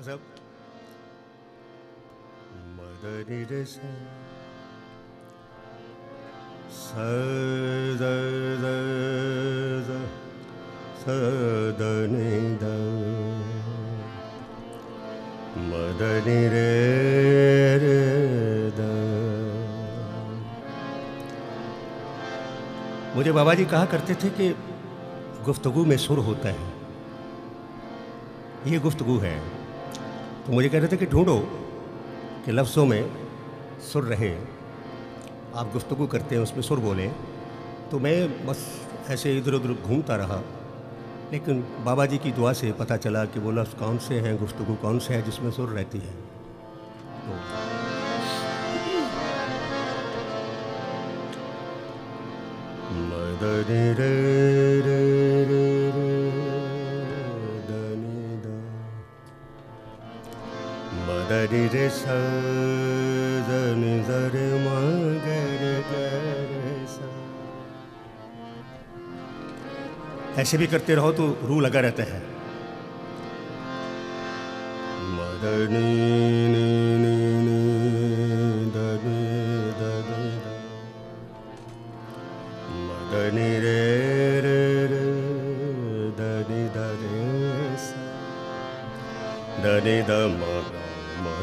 सब मदनि रे स स द द द स द नि द मदनि रे मुझे बाबा जी कहा करते थे कि गुफ्तगु में सुर होता है। ये गुफ्तगु है। तो मुझे कह रहे थे कि ढूंढो कि लफ्ज़ों में सुर रहे। आप गुफ्तु करते हैं, उसमें सुर बोलें। तो मैं बस ऐसे इधर उधर घूमता रहा। लेकिन बाबा जी की दुआ से पता चला कि वो लफ्ज़ कौन से हैं गुफ्तु कौन से है, जिसमें सुर रहती है। तो रे रे मदनि रे स दनि द रे म ग रे ग रे सा ऐसे भी करते रहो तो रू लगा रहता है मदनि नि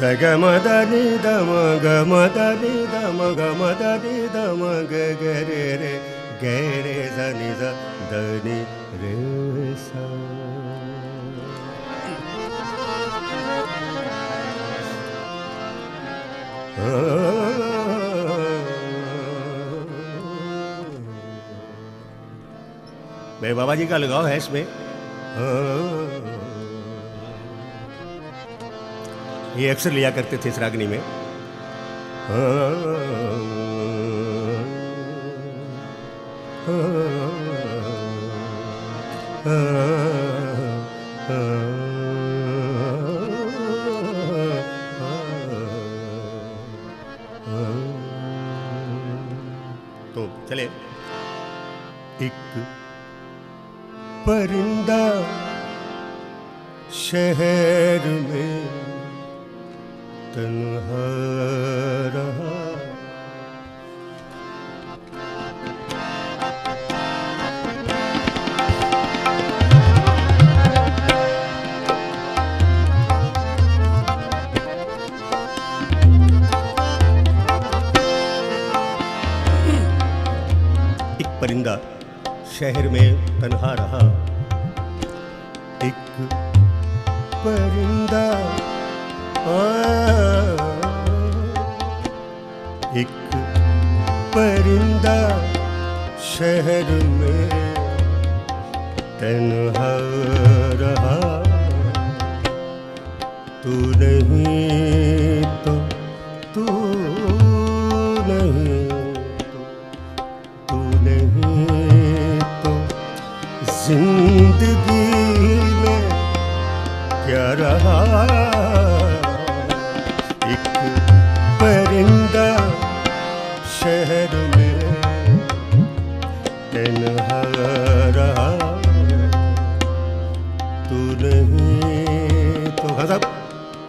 स ग म द नि द म ग रे रे ग रे स नि द द नि रे सा। मेरे बाबा जी का लगाव है इसमें। ये अक्सर लिया करते थे इस रागनी में। तो चले। एक परिंदा शहर में तन्हा रहा।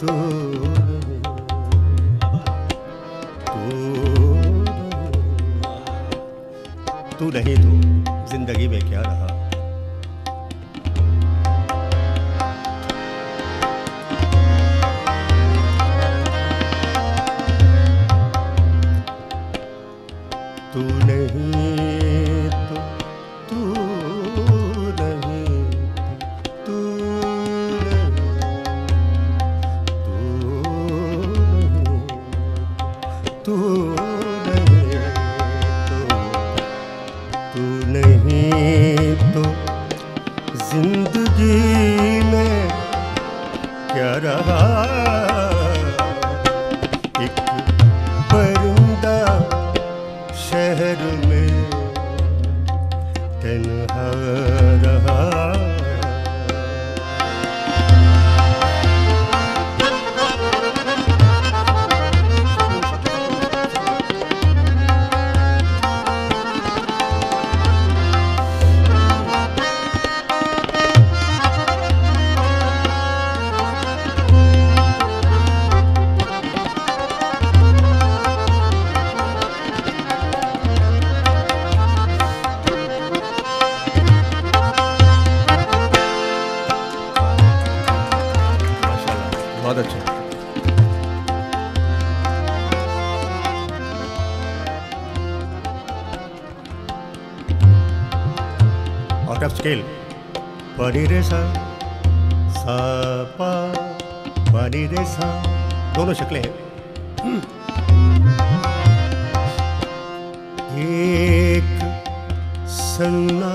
तू। नहीं तू ज़िंदगी में क्या रहा? तू आउट ऑफ़ स्केल परी रे सा सा पा परी रे सा दोनों शक्लें हैं। एक सन्नाटा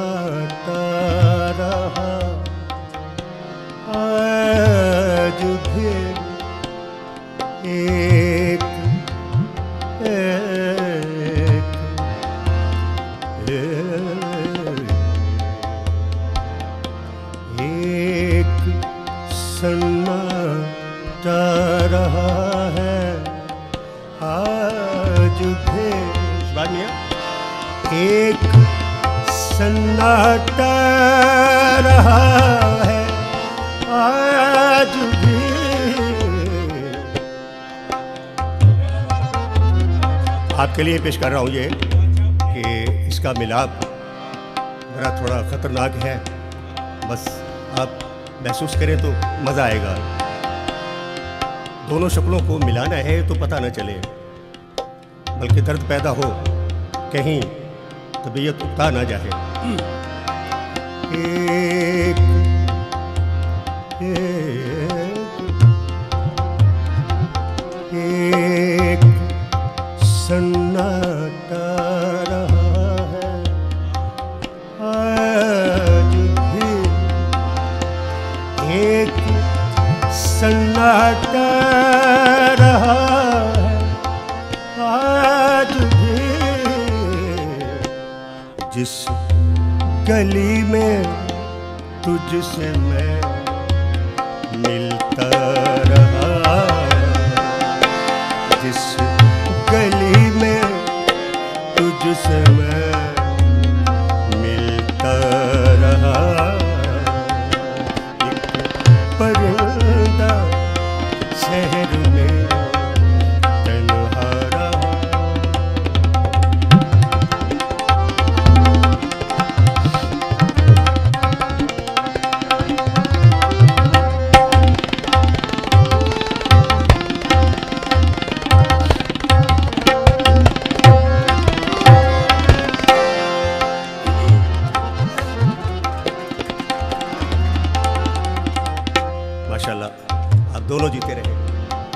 आपके लिए पेश कर रहा हूँ ये कि इसका मिलाप मेरा थोड़ा ख़तरनाक है। बस आप महसूस करें तो मज़ा आएगा। दोनों शक्लों को मिलाना है तो पता ना चले बल्कि दर्द पैदा हो कहीं तबीयत उगता ना जाए। एक, एक सन्नाटा रहा आज भी जिस गली में तुझसे मैं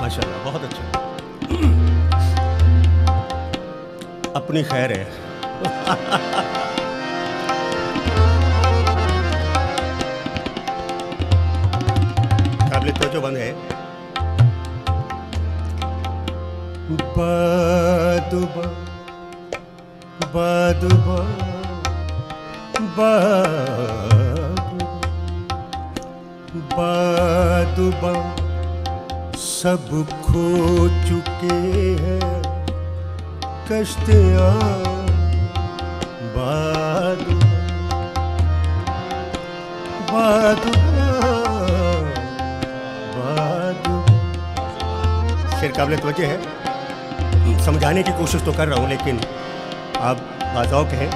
माशाल्लाह बहुत अच्छा। अपनी खैर है। काबिल तो बंद है। बादुबा बादुबा बादुबा सब खो चुके हैं। कश्तियाँ बादुबा बादुबा बादुबा शेर काबिल तवज्जो है। समझाने की कोशिश तो कर रहा हूँ, लेकिन आप बाजाओ कहें।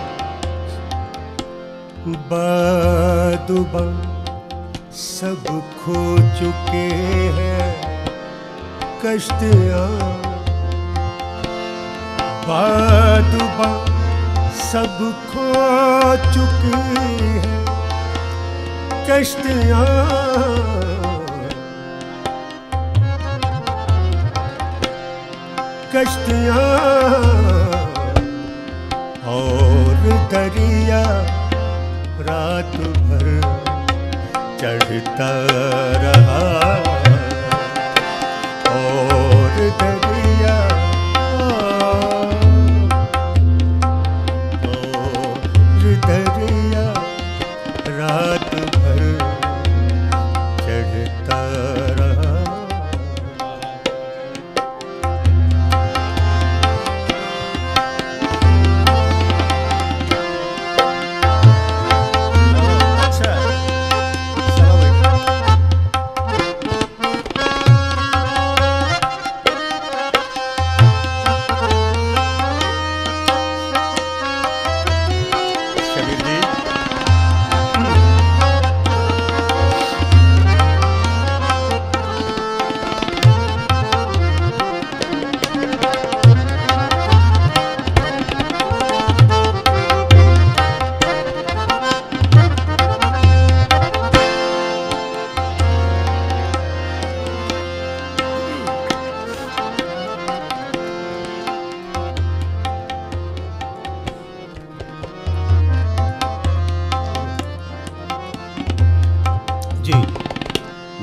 बादुबा सब खो चुके हैं। बादुबा सब खो चुकी हैं। कश्तियाँ कश्तियाँ और दरिया रात भर चढ़ता रहा।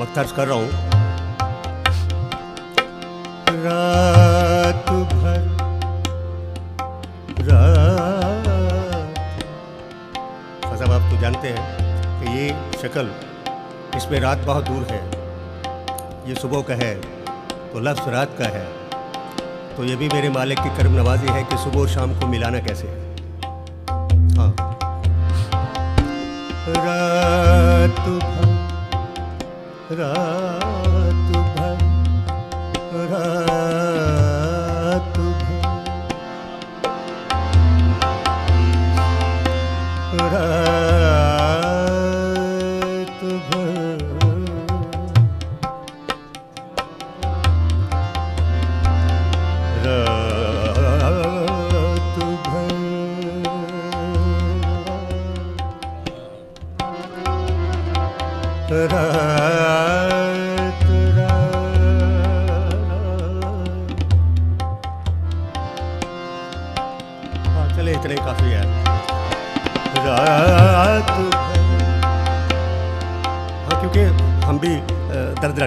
तर्ज कर रहा हूँ। रात भर रात। साहब आप तो जानते हैं कि ये शक्ल इसमें रात बहुत दूर है। ये सुबह का है तो लफ्ज़ रात का है। तो ये भी मेरे मालिक की कर्म नवाजी है कि सुबह और शाम को मिलाना कैसे है। हाँ। रात भर। रात भर रात भर। रात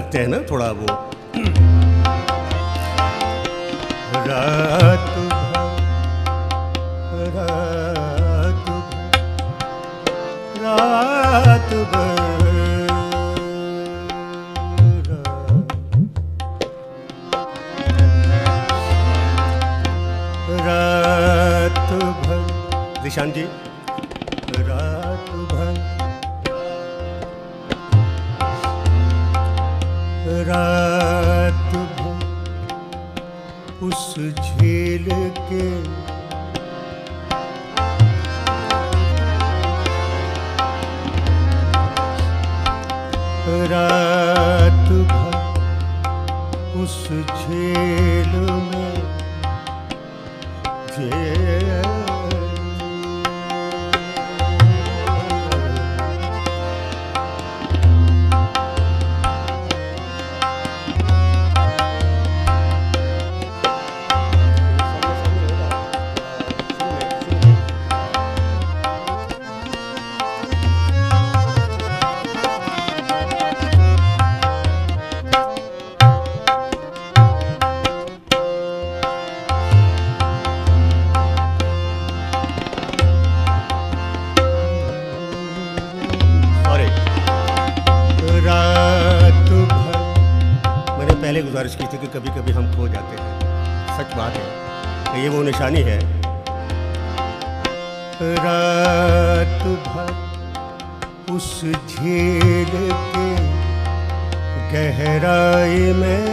रखते हैं ना थोड़ा वो। रात रात भर रात रात भर। दिशान जी झील के रात भर उस झील में गुजारिश की थी कि कभी कभी हम खो जाते हैं। सच बात है। कि ये वो निशानी है। रात भर उस झील के गहराई में।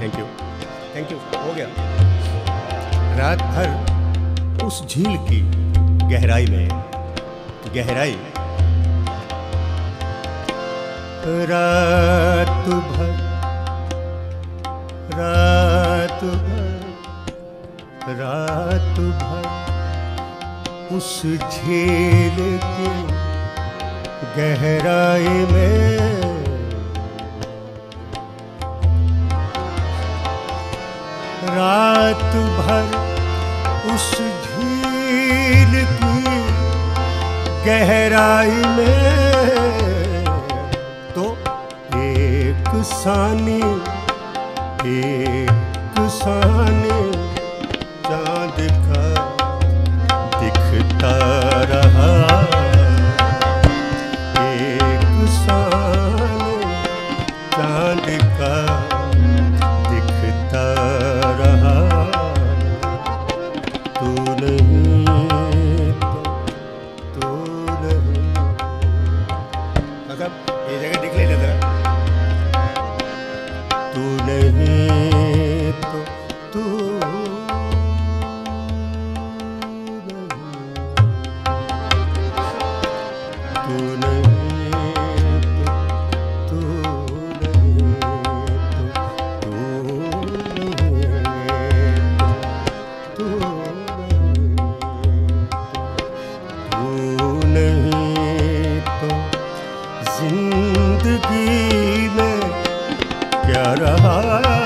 थैंक यू थैंक यू हो गया। रात भर उस झील की गहराई में। गहराई रात भर रात भर रात भर उस झील की गहराई में। रात भर उस झील की गहराई में। एक सानी नहीं तो ज़िंदगी में क्या रहा?